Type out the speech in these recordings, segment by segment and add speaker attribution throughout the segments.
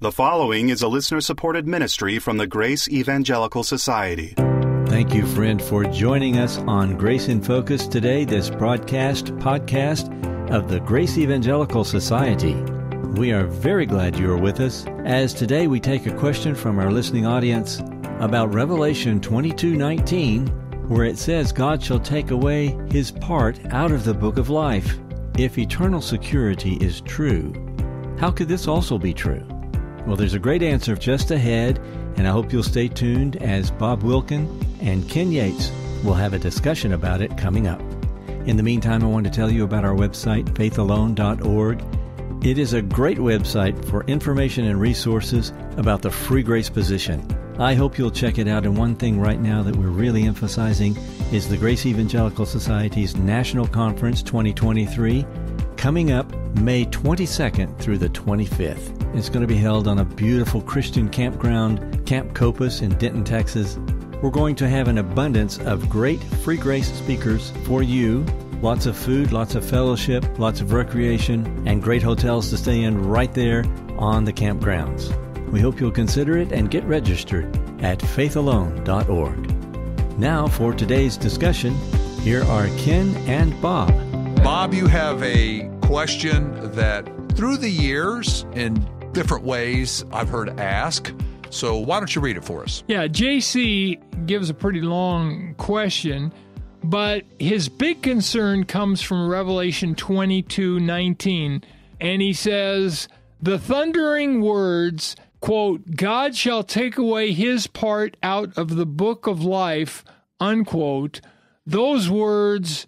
Speaker 1: The following is a listener supported ministry from the Grace Evangelical Society.
Speaker 2: Thank you, friend, for joining us on Grace in Focus today, this broadcast podcast of the Grace Evangelical Society. We are very glad you are with us as today we take a question from our listening audience about Revelation 22:19 where it says God shall take away his part out of the book of life if eternal security is true. How could this also be true? Well, there's a great answer just ahead, and I hope you'll stay tuned as Bob Wilkin and Ken Yates will have a discussion about it coming up. In the meantime, I want to tell you about our website, faithalone.org. It is a great website for information and resources about the free grace position. I hope you'll check it out. And one thing right now that we're really emphasizing is the Grace Evangelical Society's National Conference 2023 coming up May 22nd through the 25th. It's going to be held on a beautiful Christian campground, Camp Copass in Denton, Texas. We're going to have an abundance of great free grace speakers for you. Lots of food, lots of fellowship, lots of recreation, and great hotels to stay in right there on the campgrounds. We hope you'll consider it and get registered at faithalone.org. Now, for today's discussion, here are Ken and Bob.
Speaker 3: Bob, you have a question that through the years in different ways I've heard ask. So why don't you read it for us?
Speaker 4: Yeah, JC gives a pretty long question, but his big concern comes from Revelation 22 19. And he says, The thundering words, quote, God shall take away his part out of the book of life, unquote, those words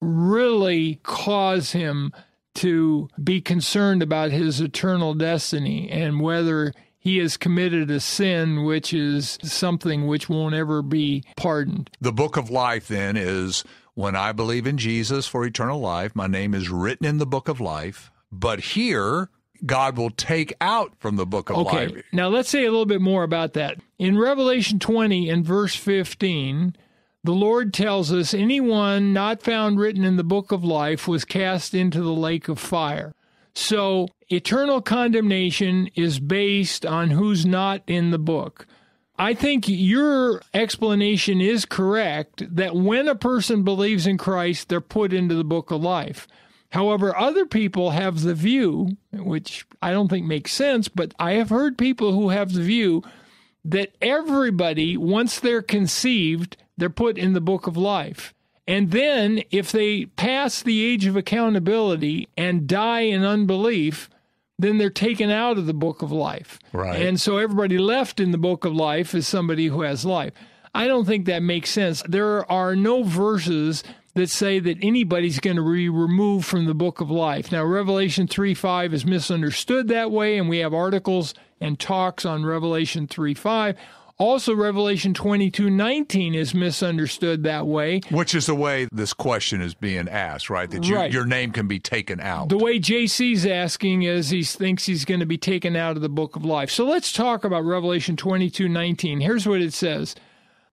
Speaker 4: really cause him to be concerned about his eternal destiny and whether he has committed a sin which is something which won't ever be pardoned.
Speaker 3: The book of life then is when I believe in Jesus for eternal life, my name is written in the book of life. But here, God will take out from the book of
Speaker 4: okay.
Speaker 3: life.
Speaker 4: Now let's say a little bit more about that. In Revelation 20 and verse 15, the Lord tells us anyone not found written in the book of life was cast into the lake of fire. So eternal condemnation is based on who's not in the book. I think your explanation is correct that when a person believes in Christ, they're put into the book of life. However, other people have the view, which I don't think makes sense, but I have heard people who have the view that everybody, once they're conceived, they're put in the book of life. And then, if they pass the age of accountability and die in unbelief, then they're taken out of the book of life.
Speaker 3: Right.
Speaker 4: And so everybody left in the book of life is somebody who has life. I don't think that makes sense. There are no verses that say that anybody's going to be removed from the book of life. Now, Revelation 3 5 is misunderstood that way, and we have articles and talks on Revelation 3 5. Also, Revelation 22 19 is misunderstood that way.
Speaker 3: Which is the way this question is being asked, right? That you,
Speaker 4: Right.
Speaker 3: your name can be taken out.
Speaker 4: The way JC's asking is he thinks he's going to be taken out of the book of life. So let's talk about Revelation 22 19. Here's what it says.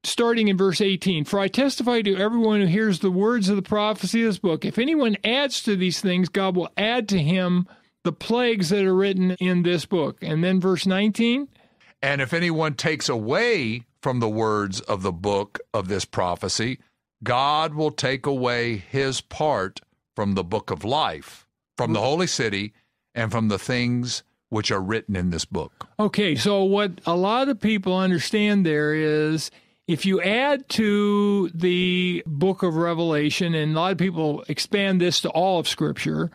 Speaker 4: Starting in verse 18, for I testify to everyone who hears the words of the prophecy of this book. If anyone adds to these things, God will add to him the plagues that are written in this book. And then verse 19,
Speaker 3: And if anyone takes away from the words of the book of this prophecy, God will take away his part from the book of life, from the holy city, and from the things which are written in this book.
Speaker 4: Okay, so what a lot of people understand there is if you add to the book of Revelation, and a lot of people expand this to all of Scripture,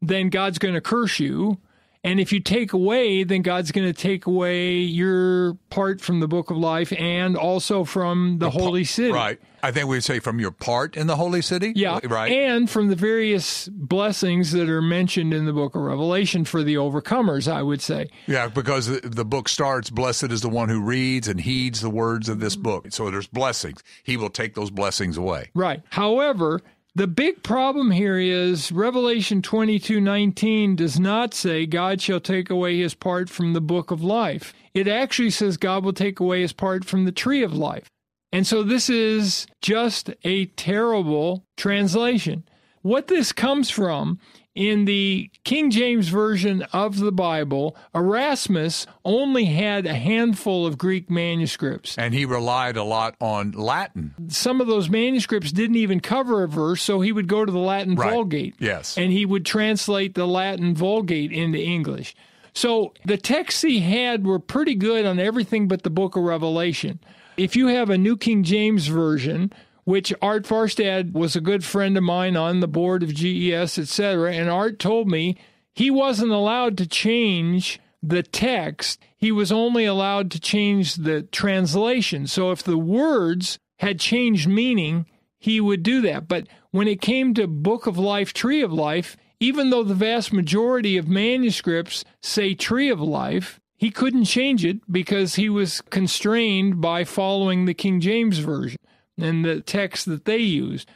Speaker 4: then God's going to curse you. And if you take away, then God's going to take away your part from the book of life and also from the holy city.
Speaker 3: Right. I think we'd say from your part in the holy city.
Speaker 4: Yeah.
Speaker 3: Right.
Speaker 4: And from the various blessings that are mentioned in the book of Revelation for the overcomers, I would say.
Speaker 3: Yeah, because the, the book starts, Blessed is the one who reads and heeds the words of this book. So there's blessings. He will take those blessings away.
Speaker 4: Right. However, the big problem here is Revelation 22:19 does not say God shall take away his part from the book of life. It actually says God will take away his part from the tree of life. And so this is just a terrible translation. What this comes from in the King James Version of the Bible, Erasmus only had a handful of Greek manuscripts.
Speaker 3: And he relied a lot on Latin.
Speaker 4: Some of those manuscripts didn't even cover a verse, so he would go to the Latin
Speaker 3: Right.
Speaker 4: Vulgate.
Speaker 3: Yes.
Speaker 4: And he would translate the Latin Vulgate into English. So the texts he had were pretty good on everything but the book of Revelation. If you have a New King James Version, which Art Farstad was a good friend of mine on the board of GES, etc., and Art told me he wasn't allowed to change the text. He was only allowed to change the translation. So if the words had changed meaning, he would do that. But when it came to Book of Life, Tree of Life, even though the vast majority of manuscripts say Tree of Life, he couldn't change it because he was constrained by following the King James Version and the text that they use.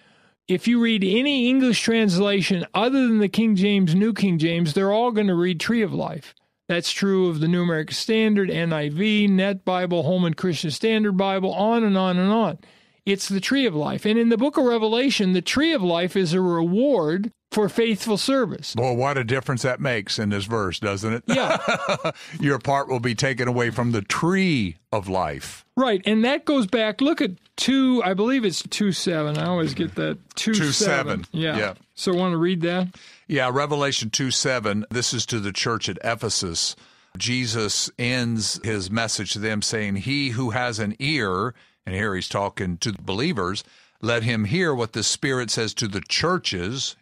Speaker 4: If you read any English translation other than the King James, New King James, they're all going to read Tree of Life. That's true of the New American Standard, NIV, Net Bible, Holman Christian Standard Bible, on and on and on. It's the tree of life. And in the book of Revelation, the tree of life is a reward for faithful service.
Speaker 3: Boy, what a difference that makes in this verse, doesn't it?
Speaker 4: Yeah.
Speaker 3: Your part will be taken away from the tree of life.
Speaker 4: Right. And that goes back, look at 2, I believe it's 2 7. I always get that 2
Speaker 3: 2
Speaker 4: 7.
Speaker 3: 7.
Speaker 4: Yeah.
Speaker 3: Yeah.
Speaker 4: So want to read that?
Speaker 3: Yeah, Revelation 2 7. This is to the church at Ephesus. Jesus ends his message to them saying, He who has an ear, and here he's talking to the believers, let him hear what the Spirit says to the churches.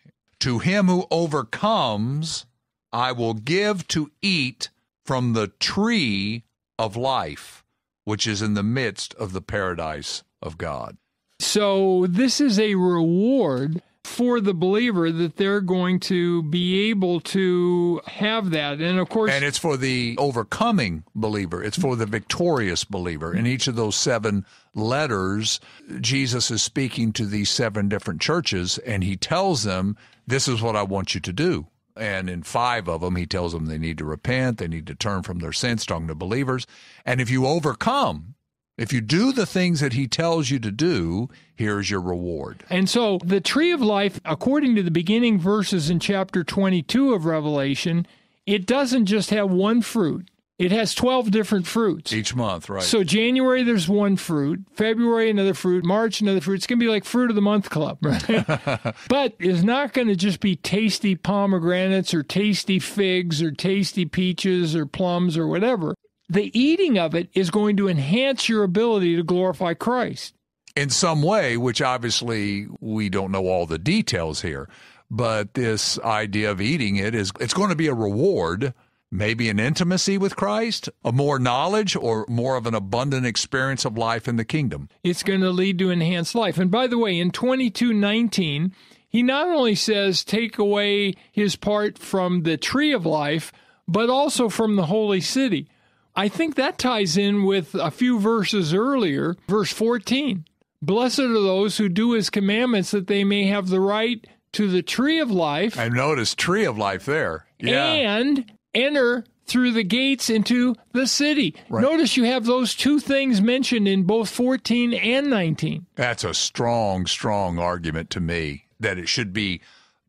Speaker 3: To him who overcomes, I will give to eat from the tree of life, which is in the midst of the paradise of God.
Speaker 4: So this is a reward for the believer that they're going to be able to have that. And of course,
Speaker 3: And it's for the overcoming believer, it's for the victorious believer. In each of those seven letters, Jesus is speaking to these seven different churches, and he tells them, This is what I want you to do. And in five of them, he tells them they need to repent, they need to turn from their sins, talking to believers. And if you overcome, if you do the things that he tells you to do, here's your reward.
Speaker 4: And so the tree of life, according to the beginning verses in chapter 22 of Revelation, it doesn't just have one fruit. It has 12 different fruits.
Speaker 3: Each month, right?
Speaker 4: So January there's one fruit, February another fruit, March another fruit. It's going to be like fruit of the month club, right? but it's not going to just be tasty pomegranates or tasty figs or tasty peaches or plums or whatever. The eating of it is going to enhance your ability to glorify Christ.
Speaker 3: in some way, which obviously we don't know all the details here, but this idea of eating it is it's going to be a reward, maybe an intimacy with Christ, a more knowledge or more of an abundant experience of life in the kingdom.
Speaker 4: it's going to lead to enhanced life. And by the way, in 2219, he not only says take away his part from the tree of life, but also from the holy city. I think that ties in with a few verses earlier, verse 14. Blessed are those who do his commandments that they may have the right to the tree of life
Speaker 3: I noticed tree of life there. Yeah.
Speaker 4: and enter through the gates into the city. Notice you have those two things mentioned in both 14 and 19.
Speaker 3: That's a strong, strong argument to me that it should be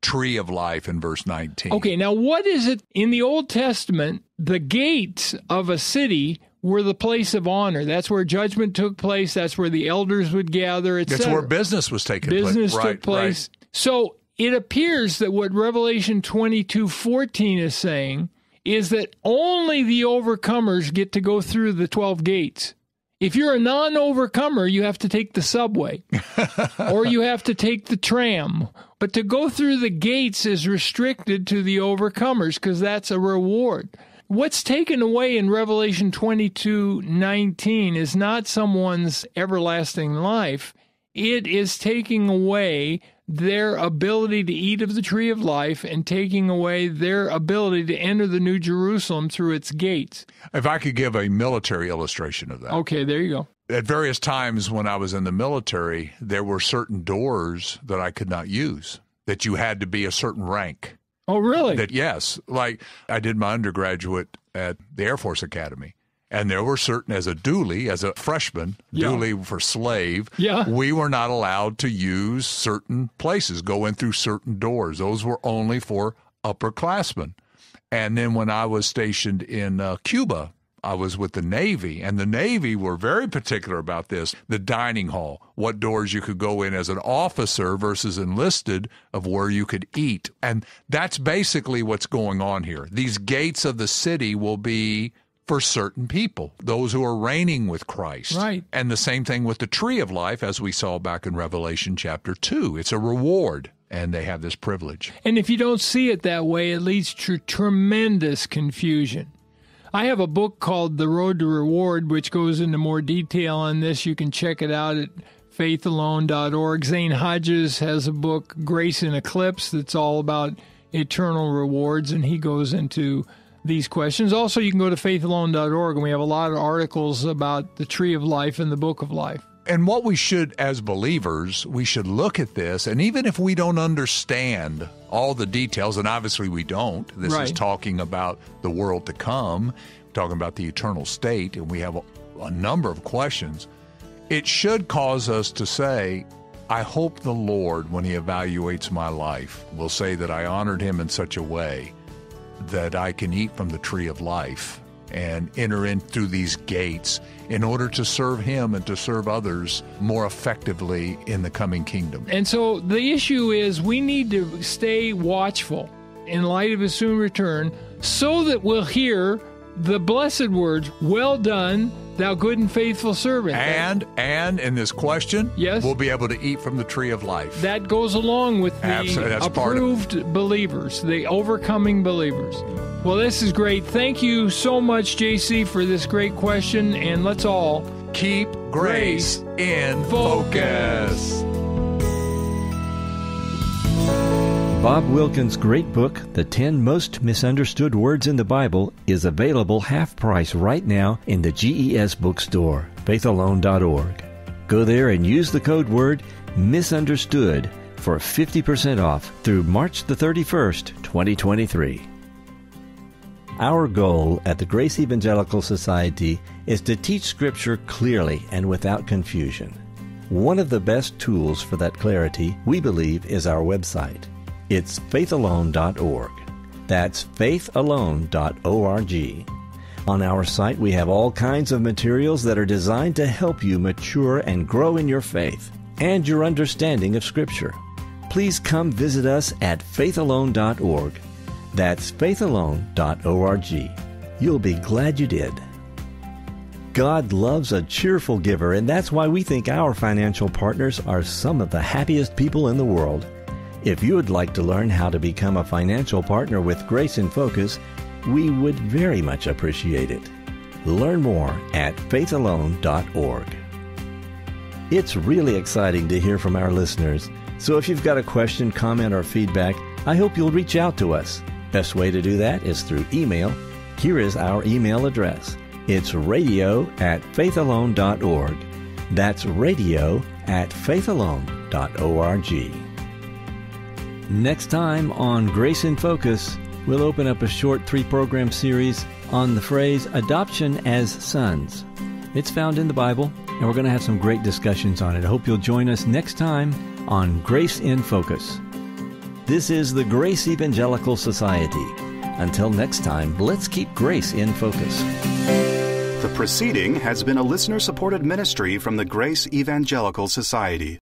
Speaker 3: tree of life in verse 19.
Speaker 4: Okay, now what is it in the Old Testament? The gates of a city were the place of honor. That's where judgment took place. That's where the elders would gather.
Speaker 3: It's where business was taking
Speaker 4: business
Speaker 3: place. Right,
Speaker 4: took place. So it appears that what Revelation twenty two fourteen is saying is that only the overcomers get to go through the twelve gates. If you're a non overcomer, you have to take the subway or you have to take the tram. But to go through the gates is restricted to the overcomers because that's a reward. What's taken away in Revelation 22 19 is not someone's everlasting life, it is taking away their ability to eat of the tree of life and taking away their ability to enter the New Jerusalem through its gates.
Speaker 3: If I could give a military illustration of that.
Speaker 4: Okay, there you go.
Speaker 3: at various times when I was in the military, there were certain doors that I could not use, that you had to be a certain rank.
Speaker 4: Oh, really?
Speaker 3: That, yes, like I did my undergraduate at the Air Force Academy. And there were certain, as a doolie, as a freshman,
Speaker 4: Yeah.
Speaker 3: doolie for slave,
Speaker 4: Yeah.
Speaker 3: we were not allowed to use certain places, go in through certain doors. Those were only for upperclassmen. And then when I was stationed in uh, Cuba, I was with the Navy, and the Navy were very particular about this the dining hall, what doors you could go in as an officer versus enlisted, of where you could eat. And that's basically what's going on here. These gates of the city will be for certain people, those who are reigning with Christ.
Speaker 4: Right.
Speaker 3: And the same thing with the tree of life, as we saw back in Revelation chapter 2. It's a reward, and they have this privilege.
Speaker 4: And if you don't see it that way, it leads to tremendous confusion. I have a book called The Road to Reward, which goes into more detail on this. You can check it out at faithalone.org. Zane Hodges has a book, Grace in Eclipse, that's all about eternal rewards, and he goes into these questions. Also, you can go to faithalone.org, and we have a lot of articles about the tree of life and the book of life.
Speaker 3: And what we should, as believers, we should look at this, and even if we don't understand all the details, and obviously we don't, this
Speaker 4: Right.
Speaker 3: is talking about the world to come, talking about the eternal state, and we have a, a number of questions. It should cause us to say, I hope the Lord, when He evaluates my life, will say that I honored Him in such a way that I can eat from the tree of life and enter in through these gates in order to serve Him and to serve others more effectively in the coming kingdom.
Speaker 4: And so the issue is we need to stay watchful in light of his soon return so that we'll hear the blessed words, Well done, thou good and faithful servant.
Speaker 3: And and in this question,
Speaker 4: Yes.
Speaker 3: we'll be able to eat from the tree of life.
Speaker 4: that goes along with the
Speaker 3: Absolutely, that's part of-
Speaker 4: approved believers, the overcoming believers. Well, this is great. Thank you so much, JC, for this great question. And let's all
Speaker 3: Keep grace in focus.
Speaker 2: Bob Wilkin's great book, The 10 Most Misunderstood Words in the Bible, is available half price right now in the GES bookstore, faithalone.org. Go there and use the code word misunderstood for 50% off through March the 31st, 2023. Our goal at the Grace Evangelical Society is to teach Scripture clearly and without confusion. One of the best tools for that clarity, we believe, is our website. It's faithalone.org. That's faithalone.org. On our site, we have all kinds of materials that are designed to help you mature and grow in your faith and your understanding of Scripture. Please come visit us at faithalone.org. That's faithalone.org. You'll be glad you did. God loves a cheerful giver, and that's why we think our financial partners are some of the happiest people in the world. If you would like to learn how to become a financial partner with Grace in Focus, we would very much appreciate it. Learn more at faithalone.org. It's really exciting to hear from our listeners, so if you've got a question, comment, or feedback, I hope you'll reach out to us. Best way to do that is through email. Here is our email address. It's radio at faithalone.org. That's radio at faithalone.org. Next time on Grace in Focus, we'll open up a short three program series on the phrase adoption as sons. It's found in the Bible, and we're going to have some great discussions on it. I hope you'll join us next time on Grace in Focus. This is the Grace Evangelical Society. Until next time, let's keep grace in focus.
Speaker 1: The proceeding has been a listener supported ministry from the Grace Evangelical Society.